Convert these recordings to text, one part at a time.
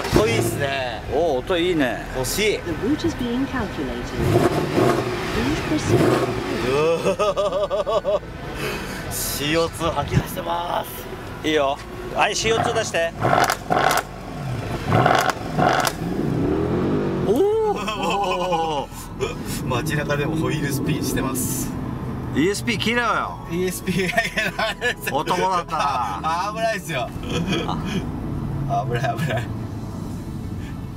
音いいっすね。おお音いいね。欲しい。The route is being calculated. Please proceed. CO2 吐き出してますいいよ。はい CO2 出して。おお 街中でもホイールスピンしてます。ESP 切れよ。よ ESP がいけないです男だったなあ 危ないですよ。危ない危ない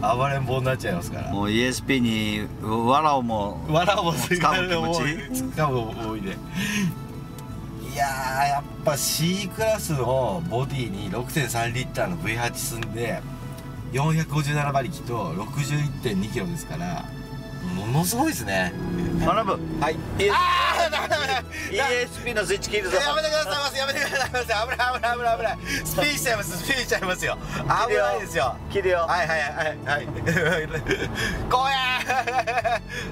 暴れん坊になっちゃいますから。もう ESP にわらをもわらをつかむ気持つち？つかむ思いで。いやーやっぱ C クラスのボディに6.3リッターの V8 積んで457馬力と61.2キロですからものすごいですね。学ぶはい。ああダメダメダメ ESP のスイッチ切るぞやめてくださいませやめてくださいませ危ない危ない危ない危ないスピンしちゃいますスピンしちゃいますよ危ないですよ切るよはいはいはいはい怖え危ない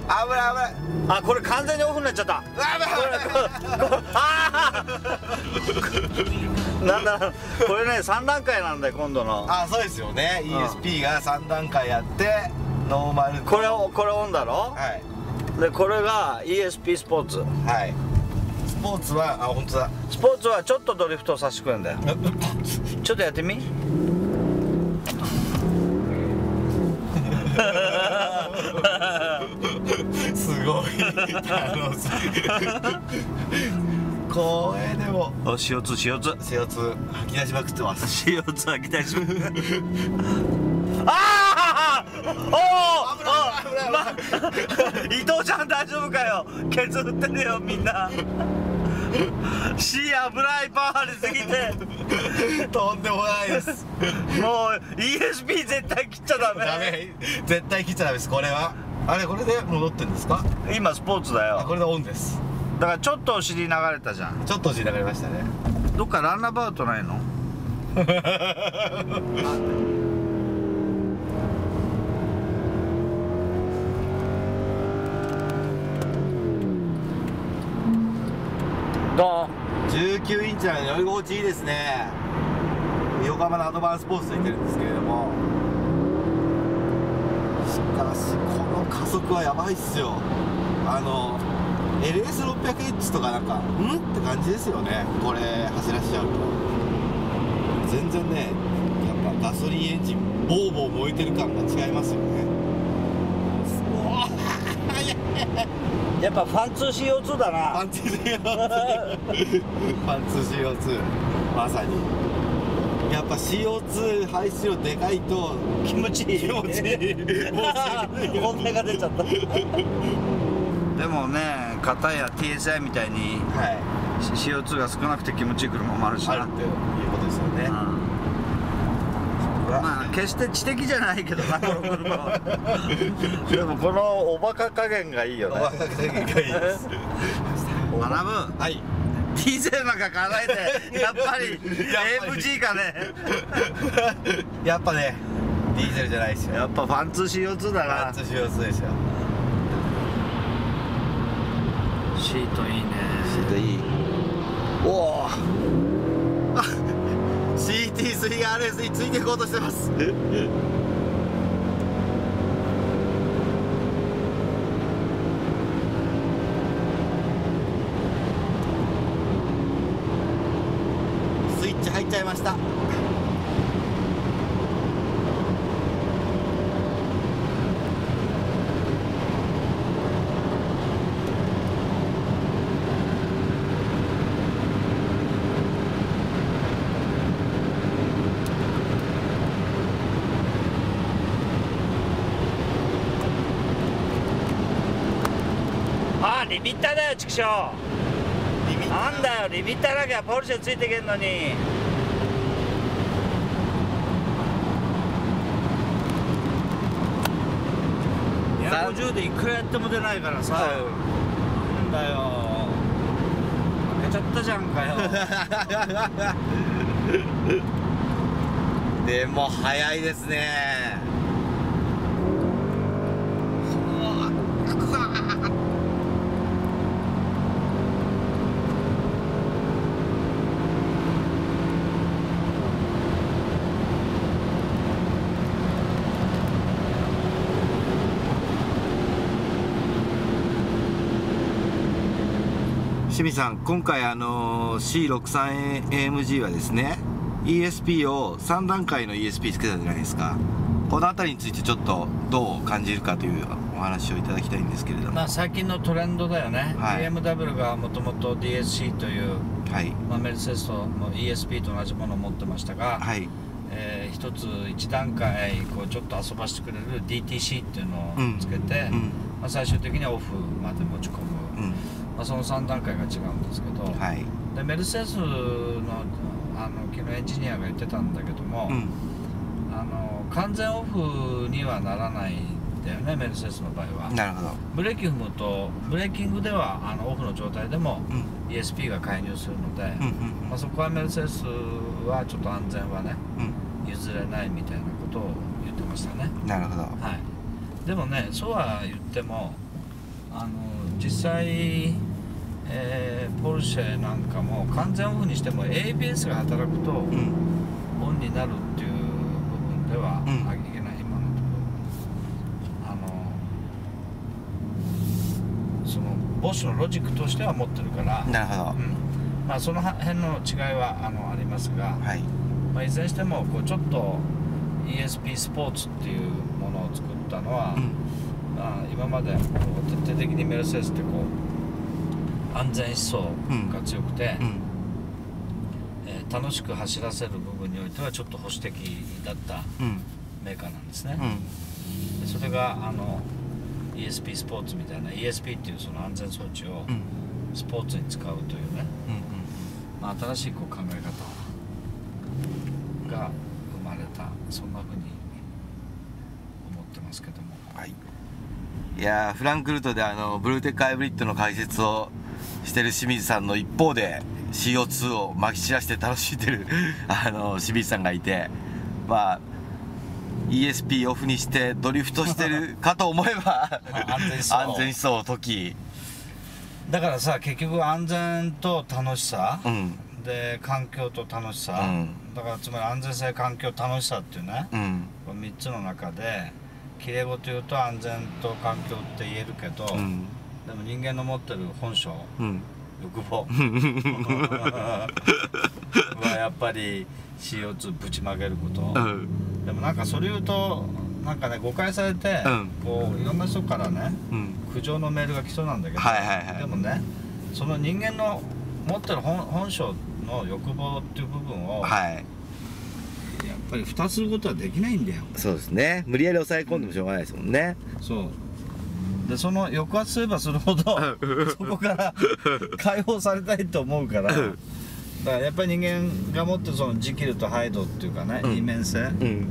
危ないあこれ完全にオフになっちゃった危ない危ないああなんだこれね3段階なんだよ今度のあそうですよね ESP が3段階やってノーマルこれをこれオンだろはいでこれが ESP スポーツ。はい。スポーツはあ本当だ。スポーツはちょっとドリフトさせてくるんだよ ちょっとやってみ？すごい。楽しい。光栄でも。お CO2 CO2 CO2 吐き出しまくってます。CO2 吐き出し ああおお危ない危ない伊藤ちゃん大丈夫かよ。ケツ振ってるよみんな。C 危ないパワーありすぎて。とんでもないです。もう ESP 絶対切っちゃダメ。ダメ。絶対切っちゃダメです。これは。あれこれで戻ってんですか？今スポーツだよ。あこれでオンです。だからちょっとお尻流れたじゃん。ちょっと字流れましたね。どっかランナバウトないの？19インチなので乗り心地いいですね。横浜のアドバンスポーツと言ってるんですけれども。しかしこの加速はやばいっすよ。あの LS600H とかなんかんって感じですよね。これ走らせちゃうと。全然ねやっぱガソリンエンジンボーボー燃えてる感が違いますよね。やっぱファンツー CO2 だな。パンツ CO2 パンツ CO2 まさに。やっぱ CO2 排出量でかいと気持ちいい。気持ちいい。本音が出ちゃった。でもね片や TSI みたいにはい。CO2 が少なくて気持ちいい車もあるしなあるっていうことですよね、うんまあ決して知的じゃないけどな この車は。でもこのおバカ加減がいいよね。お若がいいです。学ぶ。はい。ディーゼルなんか買わないで。やっぱり AMG かね。やっぱね ディーゼルじゃないですよ。やっぱファンツー CO2 だな。パンツ CO2 ですよ。シートいいね。シートいい。おお CT3 が RS についていこうとしてます。スイッチ入っちゃいましたあリミッターだよ畜生。なんだよリミッターなきゃポルシェついてけんのに。250でいくらやっても出ないからさ、なんだよ。負けちゃったじゃんかよ。でも早いですね清水さん今回あの C63AMG はですね ESP を3段階の ESP つけたじゃないですか。この辺りについてちょっとどう感じるかというお話をいただきたいんですけれども。まあ最近のトレンドだよね、はい。BMW がもともと DSC という、はい。まあ、メルセデスとも ESP と同じものを持ってましたが、はい。えー一つ一段階こうちょっと遊ばしてくれる DTC っていうのをつけて、うん。まあ、最終的にはオフまで持ち込む、うんまあ、その3段階が違うんですけど、はい。でメルセデスのあの昨日エンジニアが言ってたんだけども、うん。あの完全オフにはならないんだよねメルセデスの場合は。なるほど。ブレーキ踏むとブレーキングではあのオフの状態でもうん。ESP が介入するので、うんうん。まあ、そこはメルセデスはちょっと安全はねうん。譲れないみたいなことを言ってましたね。なるほど。はい。でもねそうは言ってもあの実際、えーポルシェなんかも完全オフにしても ABS が働くとうん。オンになるっていう部分では、うん。あいけない今のところ。あのそのボッシュのロジックとしては持ってるから、なるほど。うん。まあ、その辺の違いはあのありますが、はい。まあ、いずれにしてもこうちょっと ESP スポーツっていうものを作ったのは、うん。まあ、今までこう徹底的にメルセデスってこう安全思想が強くて、うん。えー楽しく走らせる部分においてはちょっと保守的だったうん。メーカーなんですね、うん。でそれがあの ESP スポーツみたいな ESP っていうその安全装置をうん。スポーツに使うというね、うんまあ、新しいこう考え方が生まれたそんなふうに思ってますけども。はいいやーフランクフルトであのブルーテックハイブリッドの解説をしてる清水さんの一方で CO2 をまき散らして楽しんでる あの清水さんがいてまあ ESP オフにしてドリフトしてるかと思えば 安全思想。を解き。だからさ結局安全と楽しさ、うん。で環境と楽しさ、うん。だからつまり安全性環境楽しさっていうね、うん。この3つの中できれいごと言うと安全と環境って言えるけど、うん。でも人間の持ってる本性うん。欲望。はやっぱり CO2 ぶちまけること、うん。でもなんかそれ言うとなんかね誤解されて、うん。こういろんな人からねうん。苦情のメールが来そうなんだけど、はいはいはい。でもねその人間の持ってる本本性の欲望っていう部分を、はいぱり蓋することはできないんだよ。そうですね。無理やり抑え込んでもしょうがないですもんね。そう。でその抑圧すればするほどそこから解放されたいと思うから。だからやっぱり人間が持ってるそのジキルとハイドっていうかね、うん。二面性。っうん。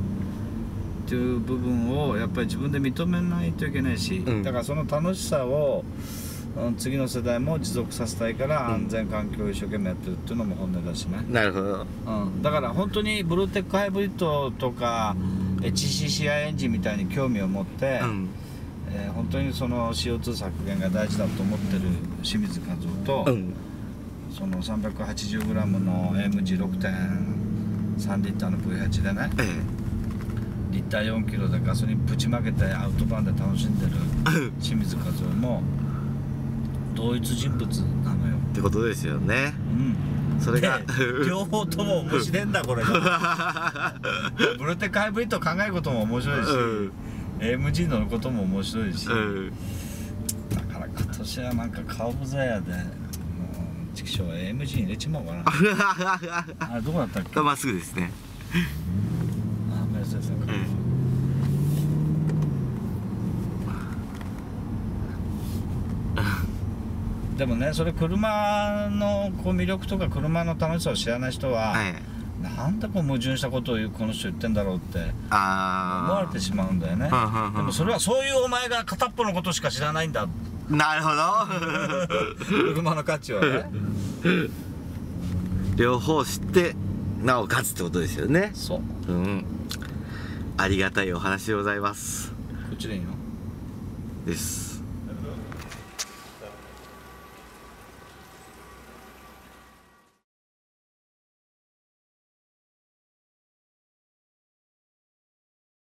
ていう部分をやっぱり自分で認めないといけないし、うん。だからその楽しさをうん次の世代も持続させたいからうん。安全環境を一生懸命やってるっていうのも本音だしね、なるほど。うん、だから本当にブルーテックハイブリッドとか HCCI エンジンみたいに興味を持って、うん。えー本当にその CO2 削減が大事だと思ってる清水和夫と、うん。その 380g の AMG6.3 リッターの V8 でねえリッター4キロでガソリンぶちまけてアウトバーンで楽しんでるえ清水和夫も同一人物なのよ。ってことですよね。うん。それが。で両方とも面白いんだこれが。ブルーテックハイブリッドを考えることも面白いし、うん。AMG 乗ることも面白いし、うん。だから今年はなんかカーブザヤでもう畜生 AMG に入れちまおうかな。あれどこだったっけ？まっすぐですね。あメルセデスのカーブでもねそれ車のこう魅力とか車の楽しさを知らない人は、はい。なんでこう矛盾したことを言うこの人言ってんだろうって思われてしまうんだよね。でもそれはそういうお前が片っぽのことしか知らないんだ。なるほど。車の価値はね。両方知ってなおかつってことですよね。そう。うん。ありがたいお話でございます。こっちでいいの？です